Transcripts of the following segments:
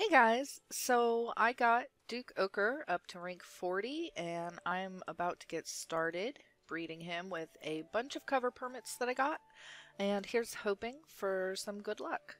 Hey guys, so I got Duke Ocre up to rank 40 and I'm about to get started breeding him with a bunch of cover permits that I got and here's hoping for some good luck.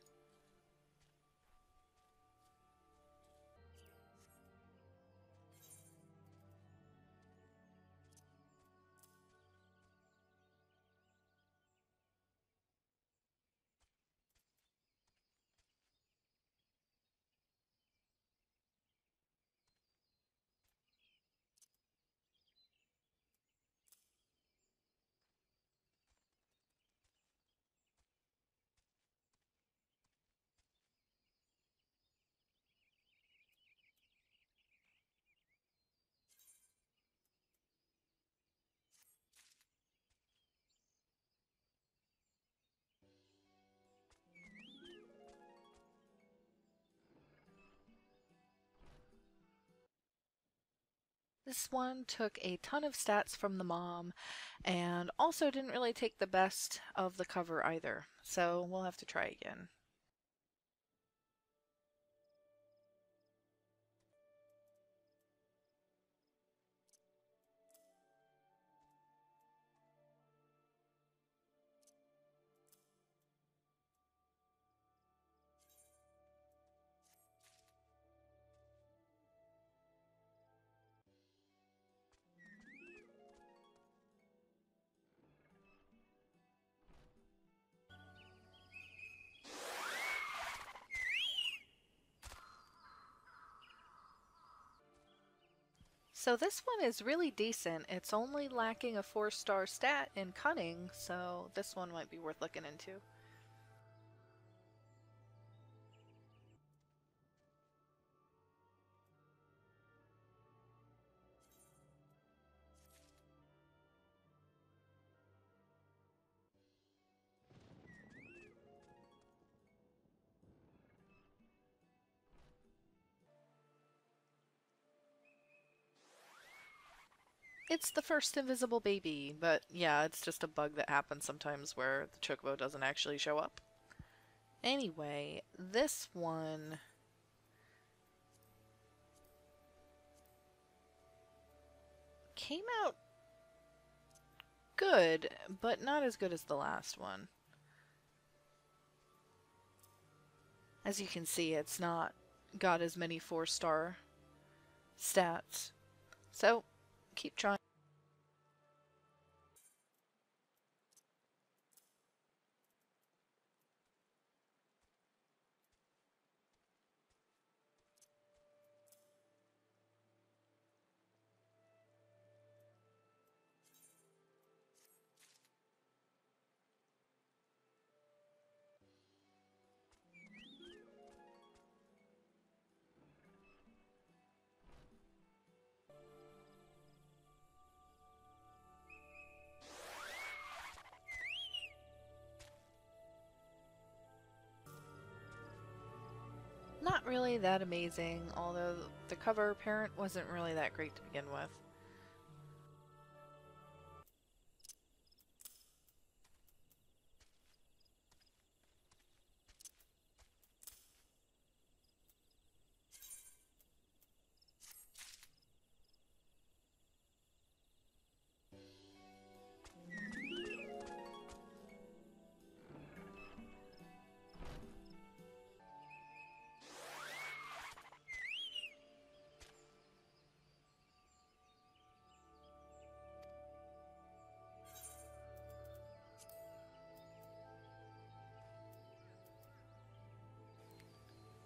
This one took a ton of stats from the mom and also didn't really take the best of the cover either, so we'll have to try again. So this one is really decent. It's only lacking a 4-star stat in Cunning, so this one might be worth looking into. It's the first invisible baby, but yeah, it's just a bug that happens sometimes where the chocobo doesn't actually show up. Anyway, this one... came out good, but not as good as the last one. As you can see, it's not got as many four-star stats. So, keep trying. Not really that amazing, although the cover parent wasn't really that great to begin with.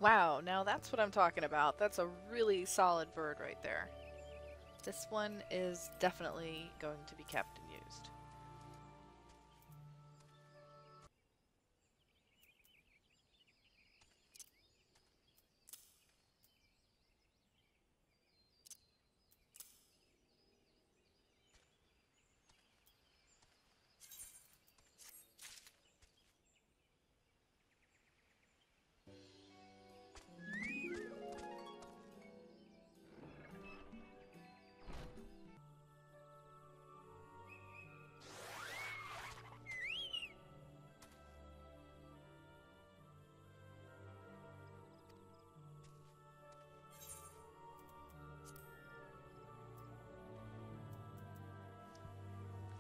Wow, now that's what I'm talking about. That's a really solid bird right there. This one is definitely going to be kept and used.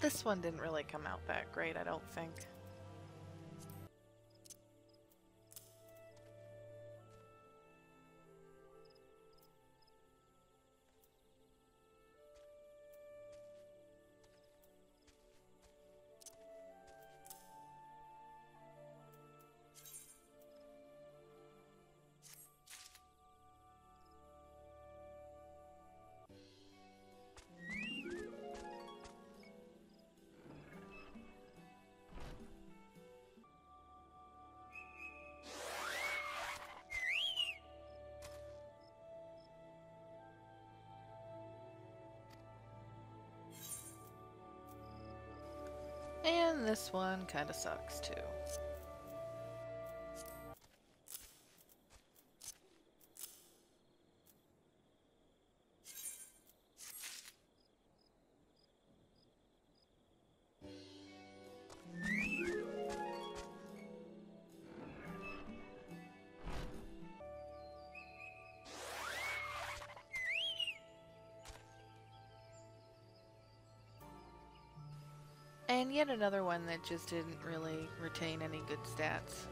This one didn't really come out that great, I don't think. This one kind of sucks too. And yet another one that just didn't really retain any good stats.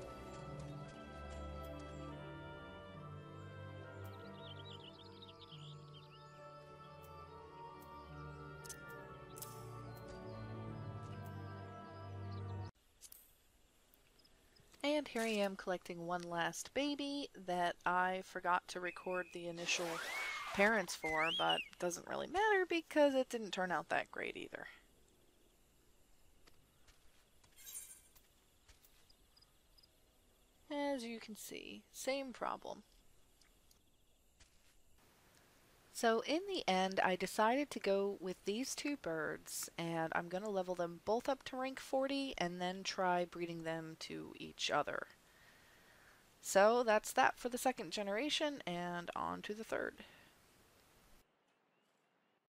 And here I am collecting one last baby that I forgot to record the initial parents for, but doesn't really matter because it didn't turn out that great either. As you can see, same problem. So in the end, I decided to go with these two birds, and I'm going to level them both up to rank 40 and then try breeding them to each other. So that's that for the second generation, and on to the third.